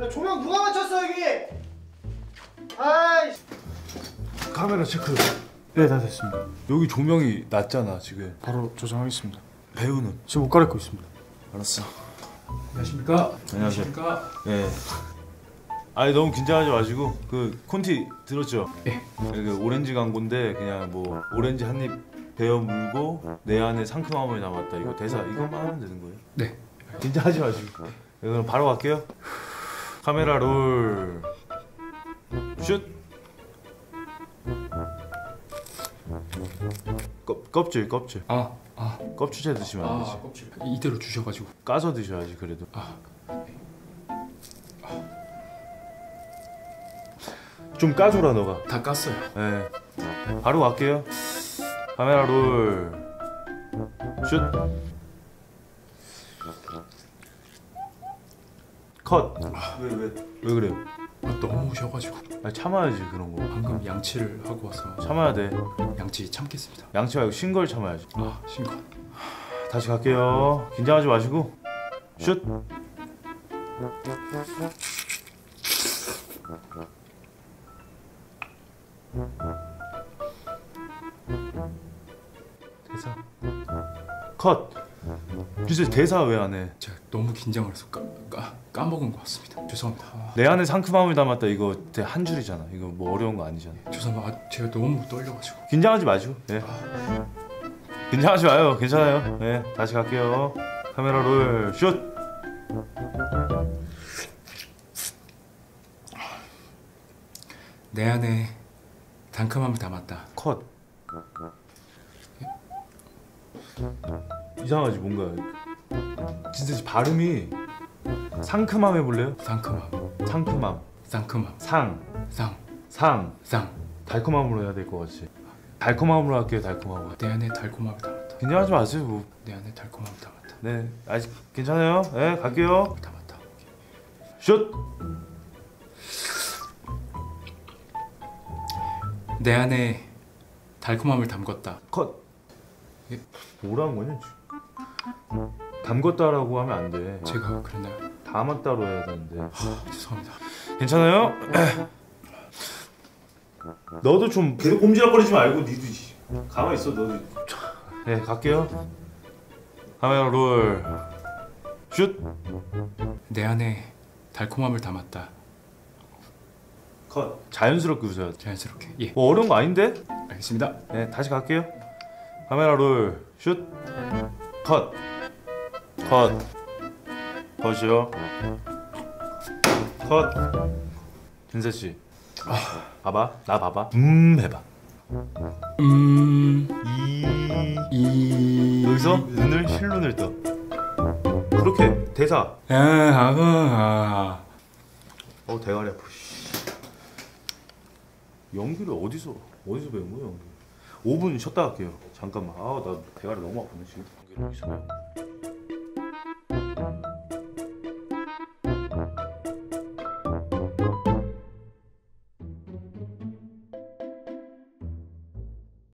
야 조명 누가 맞췄어 여기? 아이씨. 카메라 체크. 네, 다 됐습니다. 여기 조명이 낮잖아 지금. 바로 조정하겠습니다. 배우는. 지금 옷 갈아입고 있습니다. 알았어. 안녕하십니까? 안녕하세요. 안녕하십니까? 예. 아니 너무 긴장하지 마시고 그 콘티 들었죠? 예. 그 오렌지 광고인데 그냥 뭐 오렌지 한 입 베어 물고 내 안에 상큼함을 담았다 이거 대사 이것만 하면 되는 거예요. 네. 긴장하지 마시고. 네, 그럼 바로 갈게요. 카메라 롤. 슛. 껍, 껍질 껍질 아, 아, 껍질째 드시면 안 되지 아, 껍질 이대로 주셔가지고 까서 드셔야지 그래도 아, 좀 까줘라 너가 다 깠어요. 네. 바로 갈게요. 카메라 롤. 슛. 컷. 왜 왜? 왜 그래요? 아, 너무 오셔가지고 아 참아야지 그런 거. 방금 양치를 하고 와서 참아야 돼. 양치 참겠습니다. 양치 말고 쉰걸 참아야지. 아, 신고. 다시 갈게요. 긴장하지 마시고. 슛. 대사. 컷. 진짜 대사 왜 안 해? 제가 너무 긴장을 해서 까, 까, 까먹은 것 같습니다. 죄송합니다. 아, 내 안에 상큼함을 담았다 이거 대한 줄이잖아. 이거 뭐 어려운 거 아니잖아. 죄송합니다. 아, 제가 너무 떨려가지고. 긴장하지 마시고. 예. 긴장하지 마요. 괜찮아요. 예. 다시 갈게요. 카메라 롤 슛. 내 안에 단큼함을 담았다. 컷. 이상하지 뭔가 진짜 발음이 상큼함 해볼래요? 상큼함, 상큼함 상큼함, 상, 상, 상 상. 달콤함으로 해야 될 것 같지 달콤함으로 할게요 달콤함으로 내 안에 달콤함을 담았다. 긴장하지 마세요 뭐. 내 안에 달콤함을 담았다. 네 아직 괜찮아요 네 갈게요 담았다. 슛 내 안에 달콤함을 담궜다. 컷. 예? 뭐라는 거냐 지금 담궜다라고 하면 안 돼 제가 그랬나요? 담았다로 해야 되는데 아, 죄송합니다. 괜찮아요? 너도 좀 계속 꼼지락거리지 말고 니도 씨. 가만히 있어 너도 네 갈게요 카메라 롤 슛 내 안에 달콤함을 담았다. 컷 자연스럽게 웃어야 돼. 자연스럽게. 예, 뭐 어려운 거 아닌데? 알겠습니다. 네 다시 갈게요 카메라 롤 슛 컷. 컷. 컷이요. 컷. 진세 씨. 봐봐. 나 봐봐. 음 해봐. 음, 이이 여기서 눈을 실눈을 떠. 그렇게 대사. 아, 아, 어 대가리. 씨. 연기를 어디서 어디서 배운 거야 연기? 5분 쉬었다 갈게요. 잠깐만. 아나 대가리 너무 아프네 지금.